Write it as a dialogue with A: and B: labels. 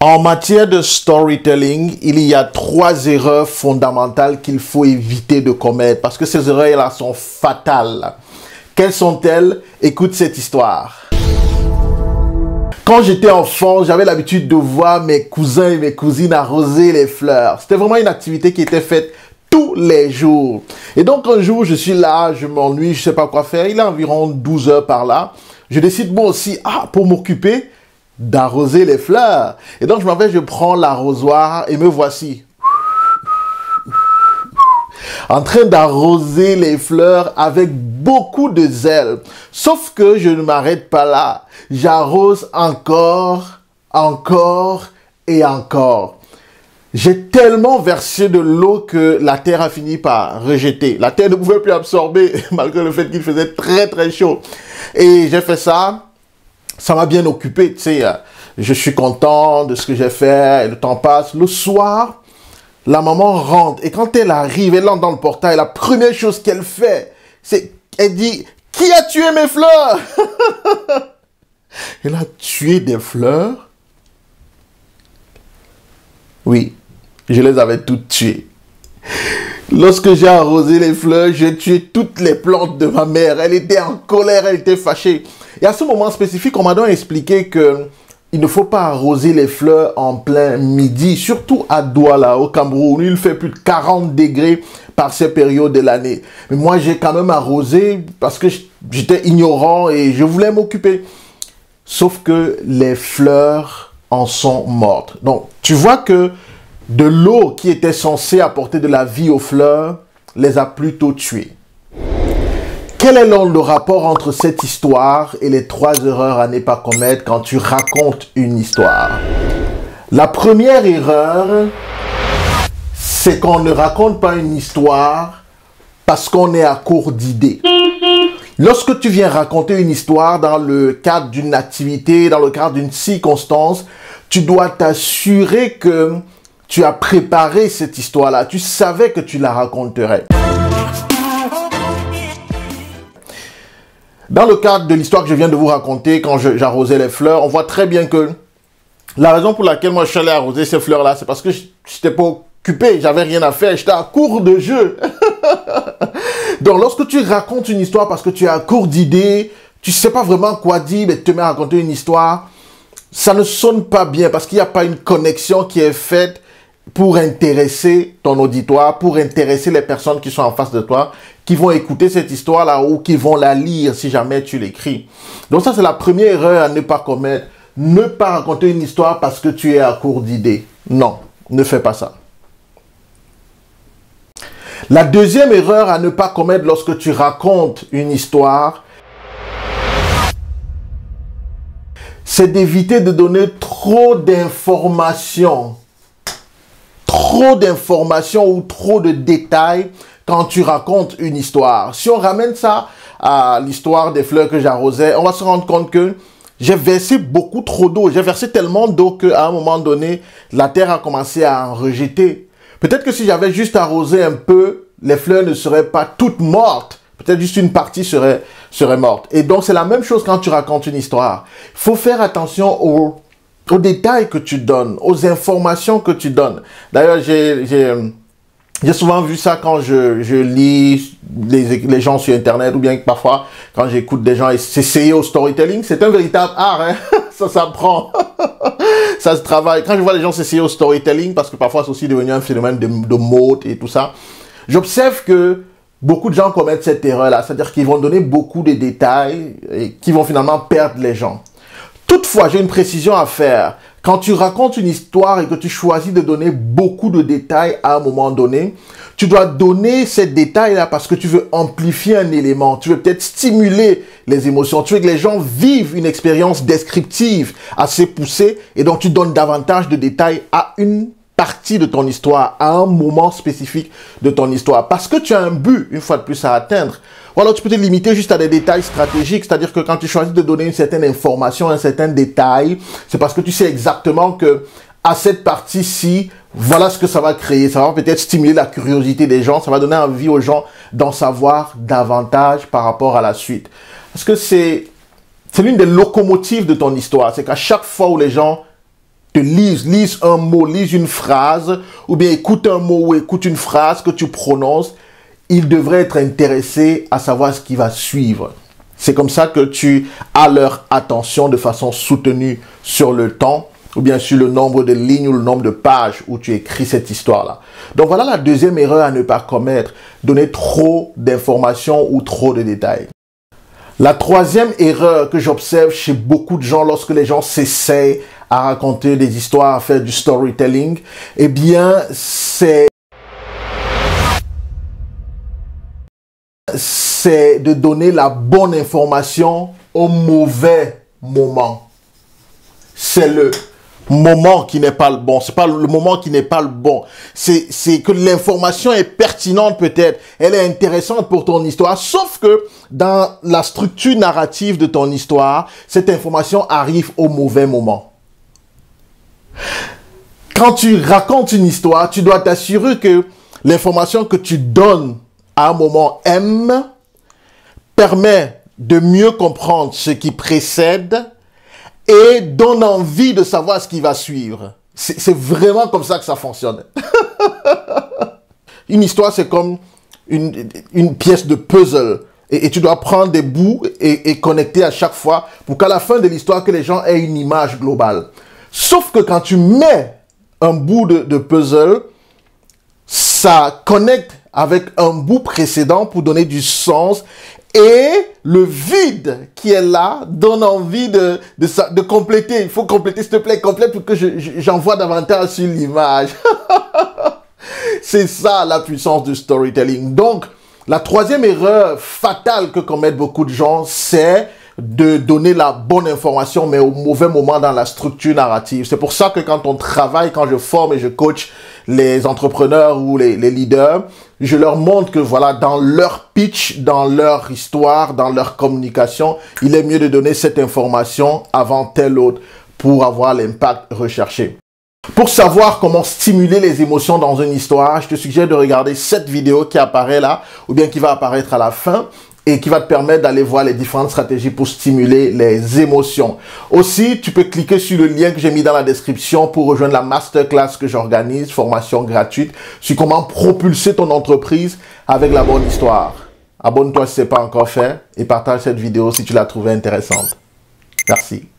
A: En matière de storytelling, il y a trois erreurs fondamentales qu'il faut éviter de commettre parce que ces erreurs-là sont fatales. Quelles sont-elles? Écoute cette histoire. Quand j'étais enfant, j'avais l'habitude de voir mes cousins et mes cousines arroser les fleurs. C'était vraiment une activité qui était faite tous les jours. Et donc un jour, je suis là, je m'ennuie, je sais pas quoi faire. Il est environ 12 heures par là. Je décide moi aussi, ah, pour m'occuper, d'arroser les fleurs. Et donc je m'en vais, je prends l'arrosoir et me voici. En train d'arroser les fleurs avec beaucoup de zèle. Sauf que je ne m'arrête pas là. J'arrose encore, encore et encore. J'ai tellement versé de l'eau que la terre a fini par rejeter. La terre ne pouvait plus absorber malgré le fait qu'il faisait très très chaud. Et j'ai fait ça ça m'a bien occupé, tu sais. Euh, je suis content de ce que j'ai fait, et le temps passe. Le soir, la maman rentre, et quand elle arrive, elle entre dans le portail, la première chose qu'elle fait, c'est, elle dit, qui a tué mes fleurs? elle a tué des fleurs? Oui, je les avais toutes tuées. Lorsque j'ai arrosé les fleurs, j'ai tué toutes les plantes de ma mère. Elle était en colère, elle était fâchée. Et à ce moment spécifique, on m'a donc expliqué que il ne faut pas arroser les fleurs en plein midi, surtout à Douala, au Cameroun, il fait plus de 40 degrés par ces périodes de l'année. Mais moi, j'ai quand même arrosé parce que j'étais ignorant et je voulais m'occuper. Sauf que les fleurs en sont mortes. Donc, tu vois que de l'eau qui était censée apporter de la vie aux fleurs les a plutôt tuées. Quel est le rapport entre cette histoire et les trois erreurs à ne pas commettre quand tu racontes une histoire? La première erreur, c'est qu'on ne raconte pas une histoire parce qu'on est à court d'idées. Lorsque tu viens raconter une histoire dans le cadre d'une activité, dans le cadre d'une circonstance, tu dois t'assurer que tu as préparé cette histoire-là. Tu savais que tu la raconterais. Dans le cadre de l'histoire que je viens de vous raconter, quand j'arrosais les fleurs, on voit très bien que la raison pour laquelle moi je suis allé arroser ces fleurs-là, c'est parce que je n'étais pas occupé, j'avais rien à faire, j'étais à court de jeu. Donc lorsque tu racontes une histoire parce que tu es à court d'idées, tu sais pas vraiment quoi dire, mais tu te mets à raconter une histoire, ça ne sonne pas bien parce qu'il n'y a pas une connexion qui est faite pour intéresser ton auditoire, pour intéresser les personnes qui sont en face de toi, qui vont écouter cette histoire-là ou qui vont la lire si jamais tu l'écris. Donc ça, c'est la première erreur à ne pas commettre. Ne pas raconter une histoire parce que tu es à court d'idées. Non, ne fais pas ça. La deuxième erreur à ne pas commettre lorsque tu racontes une histoire, c'est d'éviter de donner trop d'informations trop d'informations ou trop de détails quand tu racontes une histoire. Si on ramène ça à l'histoire des fleurs que j'arrosais, on va se rendre compte que j'ai versé beaucoup trop d'eau. J'ai versé tellement d'eau qu'à un moment donné, la terre a commencé à en rejeter. Peut-être que si j'avais juste arrosé un peu, les fleurs ne seraient pas toutes mortes. Peut-être juste une partie serait, serait morte. Et donc, c'est la même chose quand tu racontes une histoire. Il faut faire attention aux aux détails que tu donnes, aux informations que tu donnes. D'ailleurs, j'ai souvent vu ça quand je, lis les, gens sur Internet ou bien parfois quand j'écoute des gens essayer au storytelling. C'est un véritable art, hein? ça s'apprend, ça se travaille. Quand je vois les gens s'essayer au storytelling, parce que parfois c'est aussi devenu un phénomène de, de mode et tout ça, j'observe que beaucoup de gens commettent cette erreur-là. C'est-à-dire qu'ils vont donner beaucoup de détails et qui vont finalement perdre les gens. Toutefois, j'ai une précision à faire. Quand tu racontes une histoire et que tu choisis de donner beaucoup de détails à un moment donné, tu dois donner ces détails-là parce que tu veux amplifier un élément, tu veux peut-être stimuler les émotions, tu veux que les gens vivent une expérience descriptive assez poussée et donc tu donnes davantage de détails à une partie de ton histoire, à un moment spécifique de ton histoire, parce que tu as un but, une fois de plus, à atteindre. Ou alors tu peux te limiter juste à des détails stratégiques, c'est-à-dire que quand tu choisis de donner une certaine information, un certain détail, c'est parce que tu sais exactement que à cette partie-ci, voilà ce que ça va créer. Ça va peut-être stimuler la curiosité des gens, ça va donner envie aux gens d'en savoir davantage par rapport à la suite. Parce que c'est c'est l'une des locomotives de ton histoire, c'est qu'à chaque fois où les gens lise, lise un mot, lise une phrase, ou bien écoute un mot ou écoute une phrase que tu prononces, ils devraient être intéressés à savoir ce qui va suivre. C'est comme ça que tu as leur attention de façon soutenue sur le temps ou bien sur le nombre de lignes ou le nombre de pages où tu écris cette histoire-là. Donc voilà la deuxième erreur à ne pas commettre, donner trop d'informations ou trop de détails. La troisième erreur que j'observe chez beaucoup de gens lorsque les gens s'essayent à raconter des histoires, à faire du storytelling, eh bien, c'est c'est de donner la bonne information au mauvais moment. C'est le moment qui n'est pas le bon. C'est pas le moment qui n'est pas le bon. C'est que l'information est pertinente peut-être. Elle est intéressante pour ton histoire. Sauf que dans la structure narrative de ton histoire, cette information arrive au mauvais moment. Quand tu racontes une histoire, tu dois t'assurer que l'information que tu donnes à un moment M permet de mieux comprendre ce qui précède et donne envie de savoir ce qui va suivre. C'est vraiment comme ça que ça fonctionne. une histoire, c'est comme une, pièce de puzzle. Et, tu dois prendre des bouts et, et connecter à chaque fois pour qu'à la fin de l'histoire, que les gens aient une image globale. Sauf que quand tu mets un bout de, puzzle, ça connecte avec un bout précédent pour donner du sens et le vide qui est là donne envie de, de, compléter. Il faut compléter, s'il te plaît, complète pour que j'envoie davantage sur l'image. C'est ça la puissance du storytelling. Donc, la troisième erreur fatale que commettent beaucoup de gens, c'est de donner la bonne information, mais au mauvais moment dans la structure narrative. C'est pour ça que quand on travaille, quand je forme et je coach les entrepreneurs ou les, les leaders, je leur montre que voilà, dans leur pitch, dans leur histoire, dans leur communication, il est mieux de donner cette information avant telle autre pour avoir l'impact recherché. Pour savoir comment stimuler les émotions dans une histoire, je te suggère de regarder cette vidéo qui apparaît là, ou bien qui va apparaître à la fin et qui va te permettre d'aller voir les différentes stratégies pour stimuler les émotions. Aussi, tu peux cliquer sur le lien que j'ai mis dans la description pour rejoindre la masterclass que j'organise, formation gratuite, sur comment propulser ton entreprise avec la bonne histoire. Abonne-toi si ce n'est pas encore fait et partage cette vidéo si tu l'as trouvée intéressante. Merci.